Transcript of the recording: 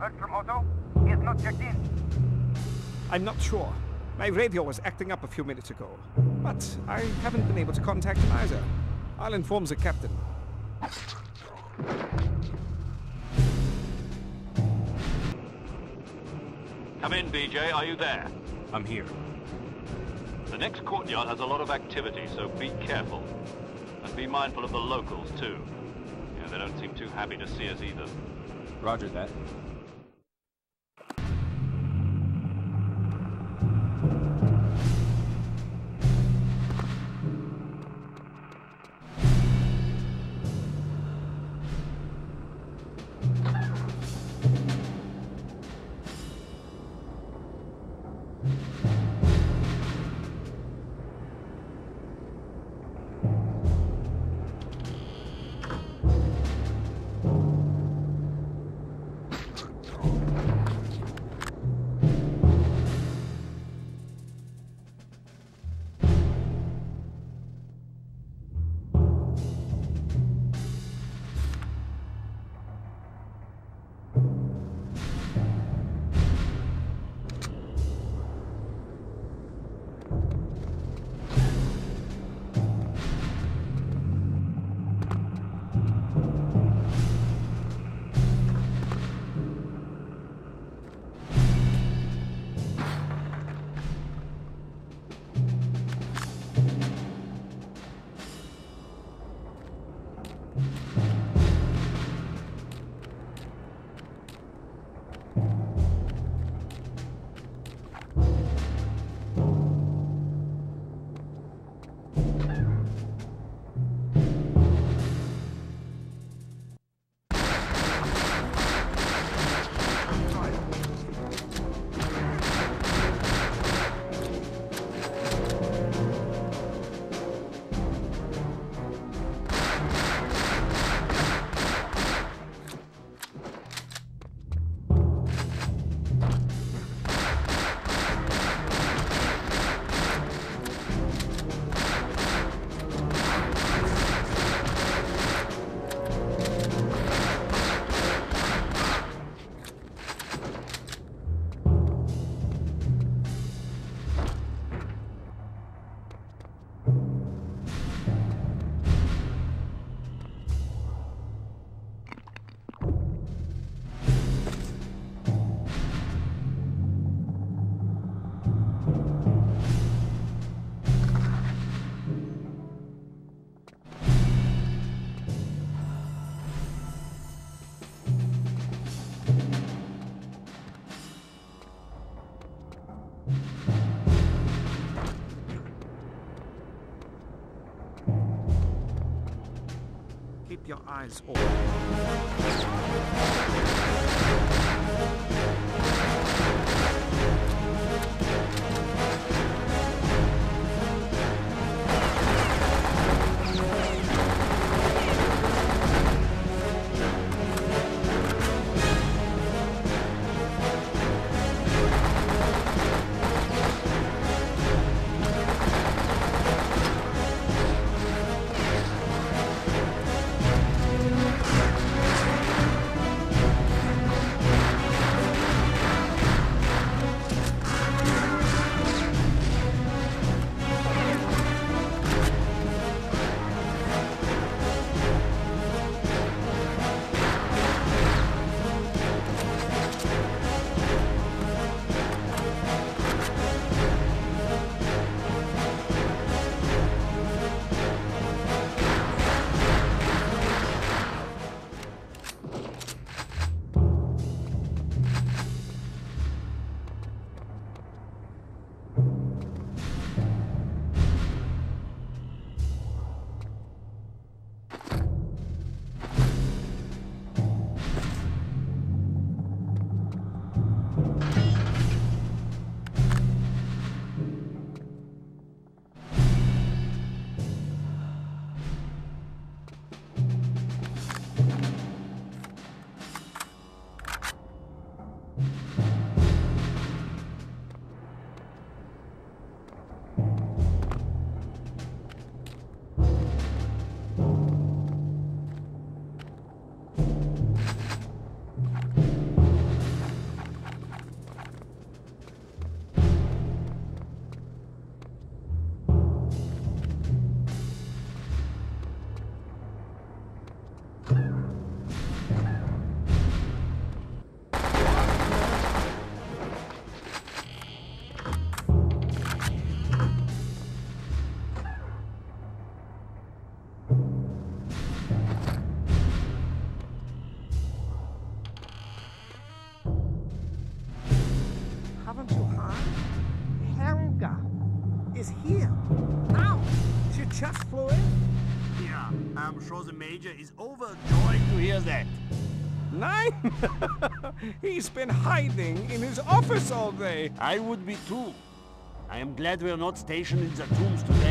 have not checked in. I'm not sure. My radio was acting up a few minutes ago, but I haven't been able to contact him either. I'll inform the captain. Come in, BJ. Are you there? I'm here. The next courtyard has a lot of activity, so be careful. And be mindful of the locals, too. Yeah, they don't seem too happy to see us either. Roger that. Thank you. Your eyes open. Just flew in. Yeah, I'm sure the Major is overjoyed to hear that. Nine? He's been hiding in his office all day. I would be too. I am glad we're not stationed in the tombs today.